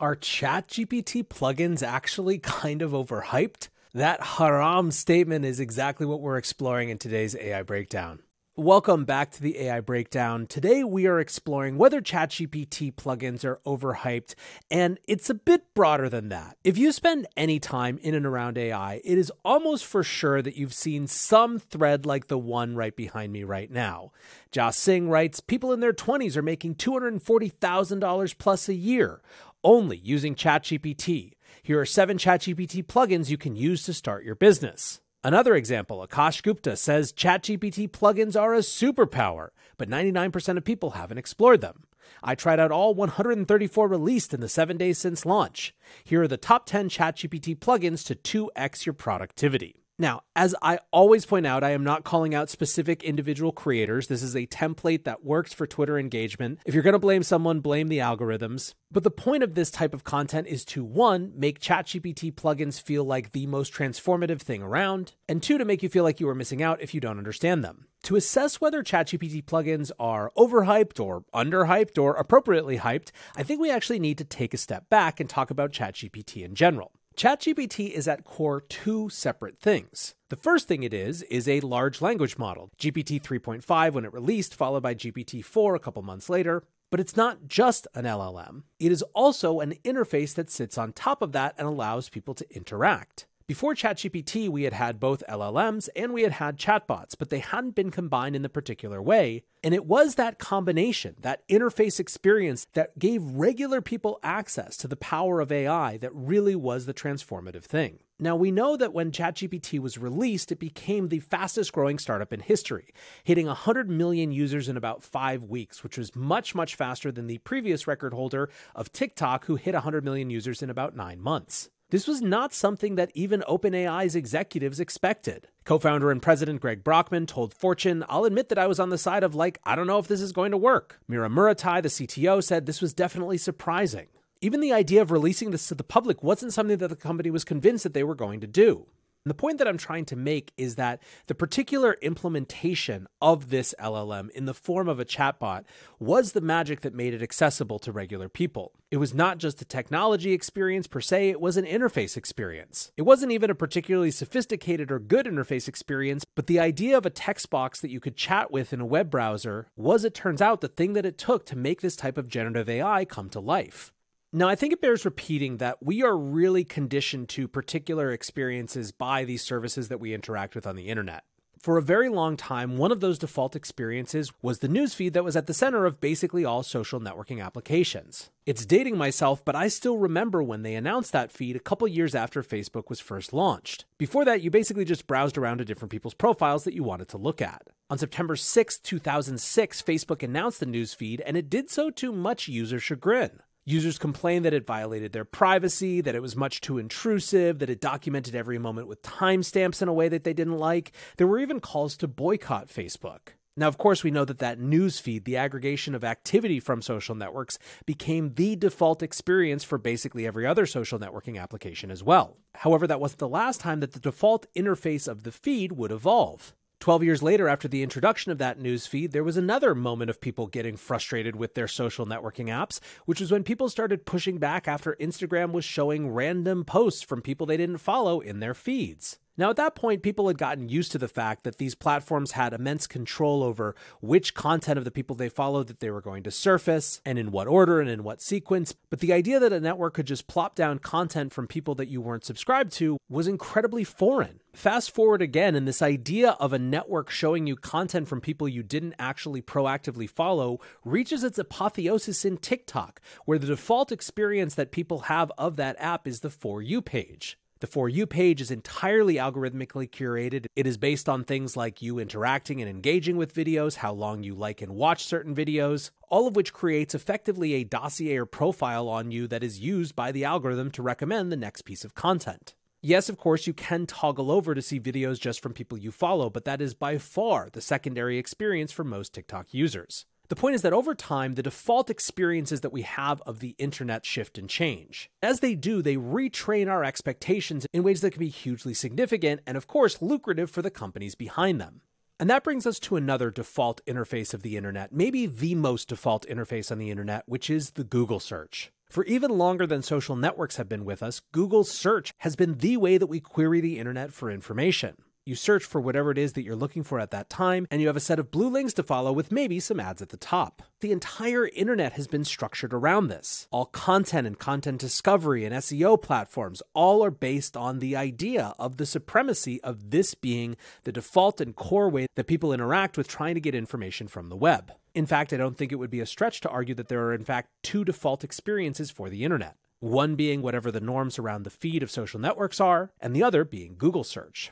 Are ChatGPT plugins actually kind of overhyped? That haram statement is exactly what we're exploring in today's AI Breakdown. Welcome back to the AI Breakdown. Today we are exploring whether ChatGPT plugins are overhyped, and it's a bit broader than that. If you spend any time in and around AI, it is almost for sure that you've seen some thread like the one right behind me right now. Josh Singh writes People in their 20s are making $240,000 plus a year only using ChatGPT. Here are seven ChatGPT plugins you can use to start your business. Another example, Akash Gupta says ChatGPT plugins are a superpower, but 99% of people haven't explored them. I tried out all 134 released in the seven days since launch. Here are the top 10 ChatGPT plugins to 2x your productivity. Now, as I always point out, I am not calling out specific individual creators. This is a template that works for Twitter engagement. If you're going to blame someone, blame the algorithms. But the point of this type of content is to one, make ChatGPT plugins feel like the most transformative thing around, and two, to make you feel like you are missing out if you don't understand them. To assess whether ChatGPT plugins are overhyped or underhyped or appropriately hyped, I think we actually need to take a step back and talk about ChatGPT in general. ChatGPT is at core two separate things. The first thing it is is a large language model, GPT 3.5 when it released, followed by GPT 4 a couple months later. But it's not just an LLM, it is also an interface that sits on top of that and allows people to interact. Before ChatGPT, we had had both LLMs and we had had chatbots, but they hadn't been combined in the particular way. And it was that combination, that interface experience that gave regular people access to the power of AI that really was the transformative thing. Now, we know that when ChatGPT was released, it became the fastest growing startup in history, hitting 100 million users in about five weeks, which was much, much faster than the previous record holder of TikTok, who hit 100 million users in about nine months. This was not something that even OpenAI's executives expected. Co founder and president Greg Brockman told Fortune, I'll admit that I was on the side of, like, I don't know if this is going to work. Mira Murati, the CTO, said this was definitely surprising. Even the idea of releasing this to the public wasn't something that the company was convinced that they were going to do. The point that I'm trying to make is that the particular implementation of this LLM in the form of a chatbot was the magic that made it accessible to regular people. It was not just a technology experience per se, it was an interface experience. It wasn't even a particularly sophisticated or good interface experience, but the idea of a text box that you could chat with in a web browser was, it turns out, the thing that it took to make this type of generative AI come to life. Now, I think it bears repeating that we are really conditioned to particular experiences by these services that we interact with on the internet. For a very long time, one of those default experiences was the newsfeed that was at the center of basically all social networking applications. It's dating myself, but I still remember when they announced that feed a couple years after Facebook was first launched. Before that, you basically just browsed around to different people's profiles that you wanted to look at. On September 6, 2006, Facebook announced the newsfeed, and it did so to much user chagrin. Users complained that it violated their privacy, that it was much too intrusive, that it documented every moment with timestamps in a way that they didn't like. There were even calls to boycott Facebook. Now, of course, we know that that newsfeed, the aggregation of activity from social networks, became the default experience for basically every other social networking application as well. However, that wasn't the last time that the default interface of the feed would evolve. 12 years later, after the introduction of that news feed, there was another moment of people getting frustrated with their social networking apps, which was when people started pushing back after Instagram was showing random posts from people they didn't follow in their feeds. Now, at that point, people had gotten used to the fact that these platforms had immense control over which content of the people they followed that they were going to surface and in what order and in what sequence. But the idea that a network could just plop down content from people that you weren't subscribed to was incredibly foreign. Fast forward again, and this idea of a network showing you content from people you didn't actually proactively follow reaches its apotheosis in TikTok, where the default experience that people have of that app is the For You page. The For You page is entirely algorithmically curated. It is based on things like you interacting and engaging with videos, how long you like and watch certain videos, all of which creates effectively a dossier or profile on you that is used by the algorithm to recommend the next piece of content. Yes, of course, you can toggle over to see videos just from people you follow, but that is by far the secondary experience for most TikTok users. The point is that over time, the default experiences that we have of the internet shift and change. As they do, they retrain our expectations in ways that can be hugely significant and, of course, lucrative for the companies behind them. And that brings us to another default interface of the internet, maybe the most default interface on the internet, which is the Google search. For even longer than social networks have been with us, Google search has been the way that we query the internet for information. You search for whatever it is that you're looking for at that time, and you have a set of blue links to follow with maybe some ads at the top. The entire internet has been structured around this. All content and content discovery and SEO platforms all are based on the idea of the supremacy of this being the default and core way that people interact with trying to get information from the web. In fact, I don't think it would be a stretch to argue that there are, in fact, two default experiences for the internet. One being whatever the norms around the feed of social networks are, and the other being Google search.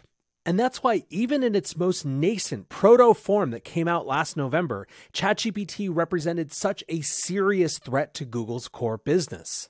And that's why, even in its most nascent proto form that came out last November, ChatGPT represented such a serious threat to Google's core business.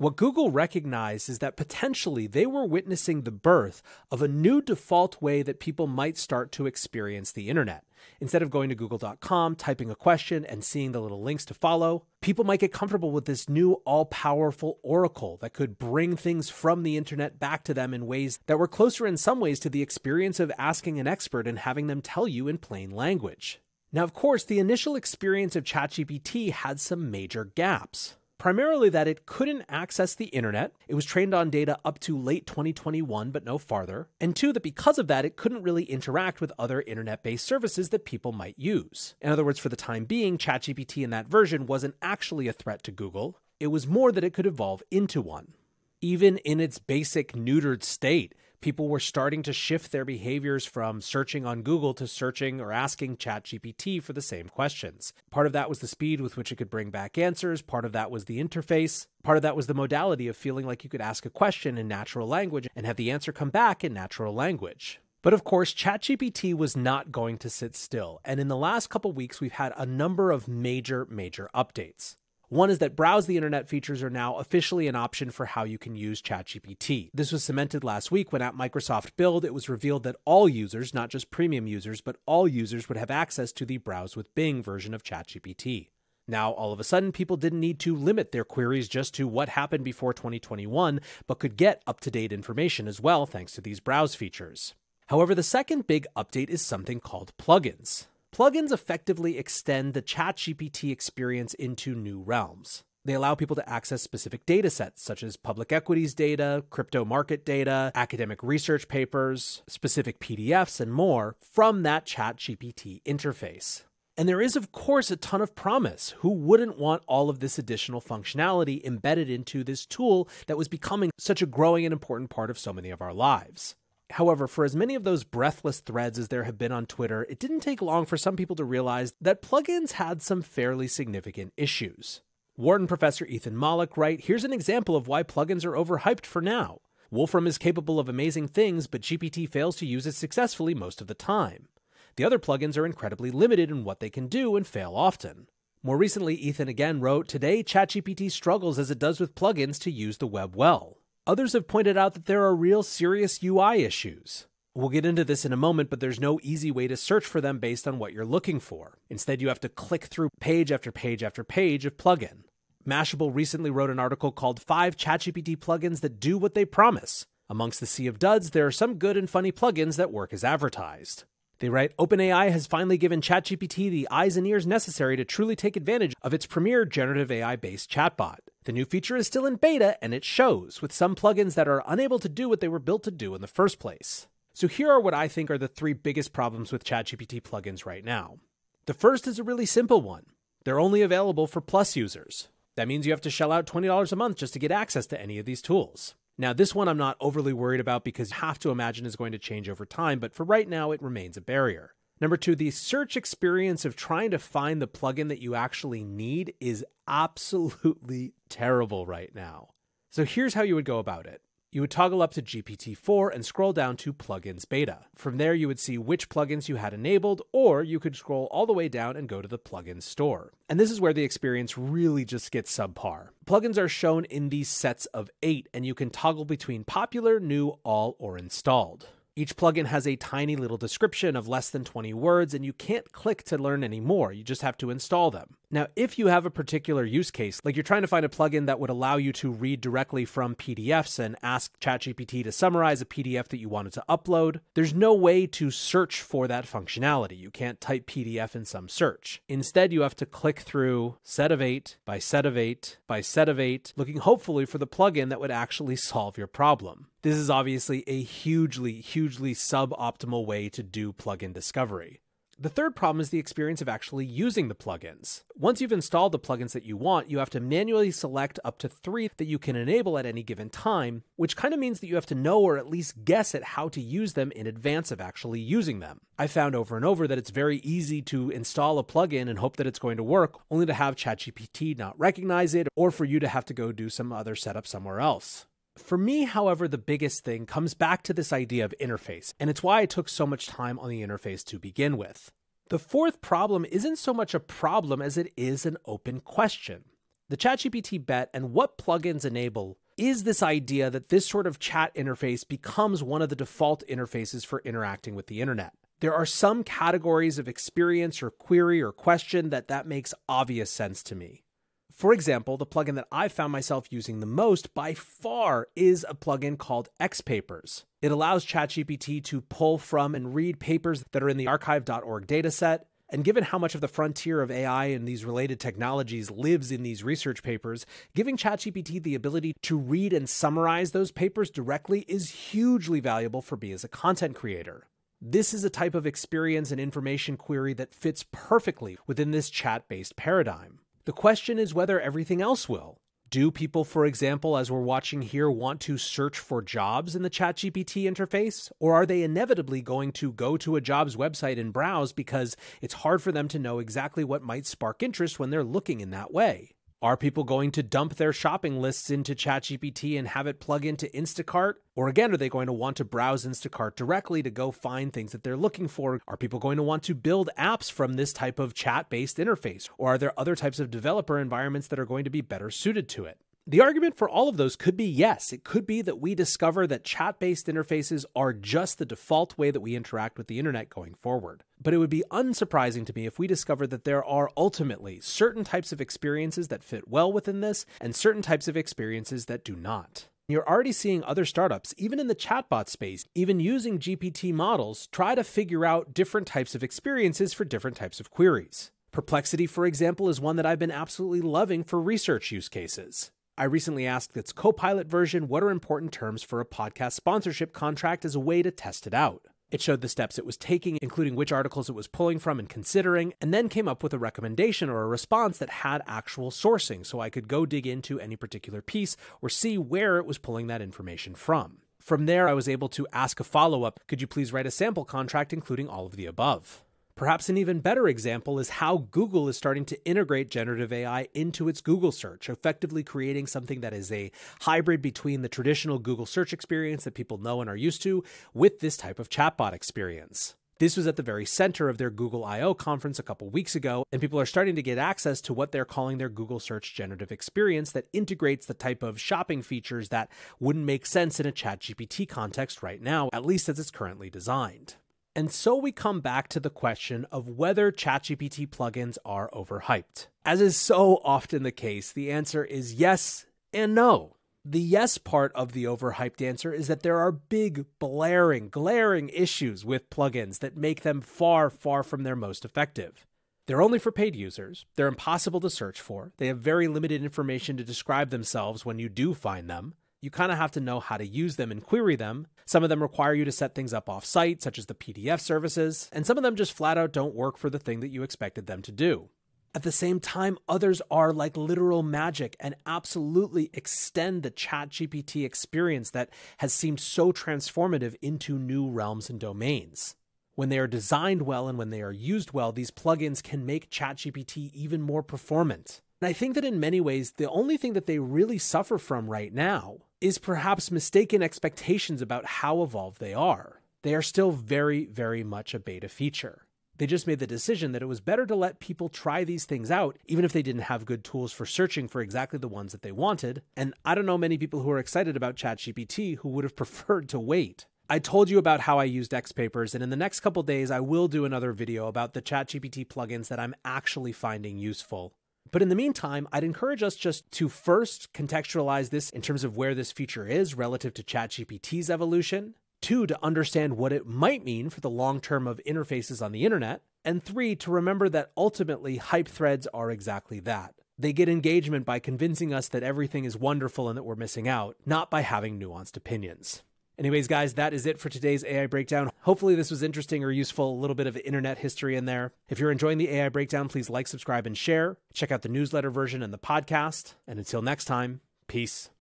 What Google recognized is that potentially they were witnessing the birth of a new default way that people might start to experience the internet. Instead of going to google.com, typing a question, and seeing the little links to follow, people might get comfortable with this new all powerful oracle that could bring things from the internet back to them in ways that were closer in some ways to the experience of asking an expert and having them tell you in plain language. Now, of course, the initial experience of ChatGPT had some major gaps primarily that it couldn't access the internet. It was trained on data up to late 2021, but no farther. And two, that because of that, it couldn't really interact with other internet based services that people might use. In other words, for the time being, ChatGPT in that version wasn't actually a threat to Google, it was more that it could evolve into one. Even in its basic neutered state, people were starting to shift their behaviors from searching on Google to searching or asking ChatGPT for the same questions. Part of that was the speed with which it could bring back answers, part of that was the interface, part of that was the modality of feeling like you could ask a question in natural language and have the answer come back in natural language. But of course, ChatGPT was not going to sit still, and in the last couple weeks, we've had a number of major, major updates. One is that browse the internet features are now officially an option for how you can use ChatGPT. This was cemented last week when at Microsoft Build it was revealed that all users, not just premium users, but all users would have access to the Browse with Bing version of ChatGPT. Now, all of a sudden, people didn't need to limit their queries just to what happened before 2021, but could get up to date information as well thanks to these browse features. However, the second big update is something called plugins. Plugins effectively extend the ChatGPT experience into new realms. They allow people to access specific data sets, such as public equities data, crypto market data, academic research papers, specific PDFs, and more from that ChatGPT interface. And there is, of course, a ton of promise. Who wouldn't want all of this additional functionality embedded into this tool that was becoming such a growing and important part of so many of our lives? However, for as many of those breathless threads as there have been on Twitter, it didn't take long for some people to realize that plugins had some fairly significant issues. Wharton professor Ethan Mollick writes Here's an example of why plugins are overhyped for now. Wolfram is capable of amazing things, but GPT fails to use it successfully most of the time. The other plugins are incredibly limited in what they can do and fail often. More recently, Ethan again wrote Today, ChatGPT struggles as it does with plugins to use the web well. Others have pointed out that there are real serious UI issues. We'll get into this in a moment, but there's no easy way to search for them based on what you're looking for. Instead, you have to click through page after page after page of plugin. Mashable recently wrote an article called Five ChatGPT Plugins That Do What They Promise. Amongst the sea of duds, there are some good and funny plugins that work as advertised. They write OpenAI has finally given ChatGPT the eyes and ears necessary to truly take advantage of its premier generative AI based chatbot. The new feature is still in beta and it shows, with some plugins that are unable to do what they were built to do in the first place. So, here are what I think are the three biggest problems with ChatGPT plugins right now. The first is a really simple one they're only available for Plus users. That means you have to shell out $20 a month just to get access to any of these tools. Now, this one I'm not overly worried about because you have to imagine is going to change over time, but for right now, it remains a barrier. Number two, the search experience of trying to find the plugin that you actually need is absolutely terrible right now. So here's how you would go about it. You would toggle up to GPT-4 and scroll down to Plugins Beta. From there, you would see which plugins you had enabled, or you could scroll all the way down and go to the plugins store. And this is where the experience really just gets subpar. Plugins are shown in these sets of eight, and you can toggle between popular, new, all, or installed. Each plugin has a tiny little description of less than 20 words, and you can't click to learn any more. You just have to install them. Now, if you have a particular use case, like you're trying to find a plugin that would allow you to read directly from PDFs and ask ChatGPT to summarize a PDF that you wanted to upload, there's no way to search for that functionality. You can't type PDF in some search. Instead, you have to click through set of eight by set of eight by set of eight, looking hopefully for the plugin that would actually solve your problem. This is obviously a hugely, hugely suboptimal way to do plugin discovery. The third problem is the experience of actually using the plugins. Once you've installed the plugins that you want, you have to manually select up to three that you can enable at any given time, which kind of means that you have to know or at least guess at how to use them in advance of actually using them. I found over and over that it's very easy to install a plugin and hope that it's going to work, only to have ChatGPT not recognize it or for you to have to go do some other setup somewhere else. For me, however, the biggest thing comes back to this idea of interface, and it's why I took so much time on the interface to begin with. The fourth problem isn't so much a problem as it is an open question. The ChatGPT bet and what plugins enable is this idea that this sort of chat interface becomes one of the default interfaces for interacting with the internet. There are some categories of experience or query or question that that makes obvious sense to me. For example, the plugin that I found myself using the most by far is a plugin called XPapers. It allows ChatGPT to pull from and read papers that are in the arXiv.org dataset. And given how much of the frontier of AI and these related technologies lives in these research papers, giving ChatGPT the ability to read and summarize those papers directly is hugely valuable for me as a content creator. This is a type of experience and information query that fits perfectly within this chat based paradigm. The question is whether everything else will. Do people, for example, as we're watching here, want to search for jobs in the ChatGPT interface? Or are they inevitably going to go to a jobs website and browse because it's hard for them to know exactly what might spark interest when they're looking in that way? Are people going to dump their shopping lists into ChatGPT and have it plug into Instacart? Or again, are they going to want to browse Instacart directly to go find things that they're looking for? Are people going to want to build apps from this type of chat based interface? Or are there other types of developer environments that are going to be better suited to it? The argument for all of those could be yes. It could be that we discover that chat based interfaces are just the default way that we interact with the internet going forward. But it would be unsurprising to me if we discover that there are ultimately certain types of experiences that fit well within this and certain types of experiences that do not. You're already seeing other startups, even in the chatbot space, even using GPT models, try to figure out different types of experiences for different types of queries. Perplexity, for example, is one that I've been absolutely loving for research use cases. I recently asked its Copilot version what are important terms for a podcast sponsorship contract as a way to test it out. It showed the steps it was taking, including which articles it was pulling from and considering, and then came up with a recommendation or a response that had actual sourcing so I could go dig into any particular piece or see where it was pulling that information from. From there, I was able to ask a follow up Could you please write a sample contract including all of the above? Perhaps an even better example is how Google is starting to integrate generative AI into its Google search, effectively creating something that is a hybrid between the traditional Google search experience that people know and are used to with this type of chatbot experience. This was at the very center of their Google I/O conference a couple weeks ago, and people are starting to get access to what they're calling their Google Search generative experience that integrates the type of shopping features that wouldn't make sense in a ChatGPT context right now, at least as it's currently designed. And so we come back to the question of whether ChatGPT plugins are overhyped. As is so often the case, the answer is yes and no. The yes part of the overhyped answer is that there are big, blaring, glaring issues with plugins that make them far, far from their most effective. They're only for paid users, they're impossible to search for, they have very limited information to describe themselves when you do find them, you kind of have to know how to use them and query them. Some of them require you to set things up off site, such as the PDF services, and some of them just flat out don't work for the thing that you expected them to do. At the same time, others are like literal magic and absolutely extend the ChatGPT experience that has seemed so transformative into new realms and domains. When they are designed well and when they are used well, these plugins can make ChatGPT even more performant. And I think that in many ways, the only thing that they really suffer from right now is perhaps mistaken expectations about how evolved they are. They are still very, very much a beta feature. They just made the decision that it was better to let people try these things out, even if they didn't have good tools for searching for exactly the ones that they wanted. And I don't know many people who are excited about ChatGPT who would have preferred to wait. I told you about how I used XPapers, and in the next couple days, I will do another video about the ChatGPT plugins that I'm actually finding useful. But in the meantime, I'd encourage us just to first contextualize this in terms of where this feature is relative to ChatGPT's evolution, two, to understand what it might mean for the long term of interfaces on the internet, and three, to remember that ultimately hype threads are exactly that. They get engagement by convincing us that everything is wonderful and that we're missing out, not by having nuanced opinions. Anyways, guys, that is it for today's AI breakdown. Hopefully, this was interesting or useful, a little bit of internet history in there. If you're enjoying the AI breakdown, please like, subscribe, and share. Check out the newsletter version and the podcast. And until next time, peace.